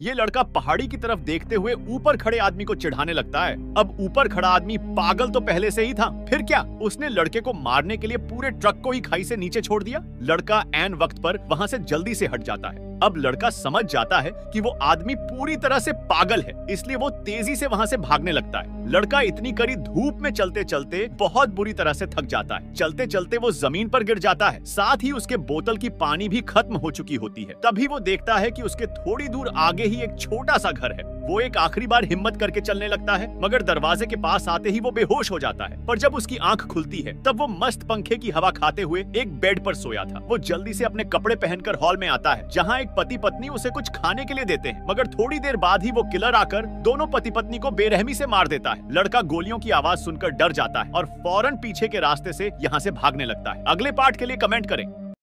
ये लड़का पहाड़ी की तरफ़ देखते हुए ऊपर खड़े आदमी को चिढ़ाने लगता है। अब ऊपर खड़ा आदमी पागल तो पहले से ही था। फिर क्या? उसने लड़के को मारने के लिए पूरे ट्रक को ही खाई से नीचे छोड़ दिया? लड़का एन वक्त पर वहाँ से जल्दी से हट जाता है। अब लड़का समझ जाता है कि वो आदमी पूरी तरह से पागल है, इसलिए वो तेज़ी से वहाँ से भागने लगता है। लड़का इतनी कड़ी धूप में चलते चलते बहुत बुरी तरह से थक जाता है। चलते चलते वो ज़मीन पर गिर जाता है। साथ ही उसके बोतल की पानी भी खत्म हो चुकी होती है। तभी वो देखता है कि उसके थोड़ी दूर आगे ही एक छोटा सा घर है। वो एक आखिरी बार हिम्मत करके चलने लगता है, मगर दरवाजे के पास आते ही वो बेहोश हो जाता है। पर जब उसकी आँख खुलती है, तब वो मस्त पंखे की हवा खाते हुए एक बेड पर सोया था। वो जल्दी से अपने कपड़े पहनकर हॉल में आता है, जहाँ एक पति पत्नी उसे कुछ खाने के लिए देते हैं। मगर थोड़ी देर बाद ही वो किलर आकर दोनों पति पत्नी को बेरहमी से मार देता है। लड़का गोलियों की आवाज़ सुनकर डर जाता है और फ़ौरन पीछे के रास्ते से यहाँ से भागने लगता है। अगले पार्ट के लिए कमेंट करें।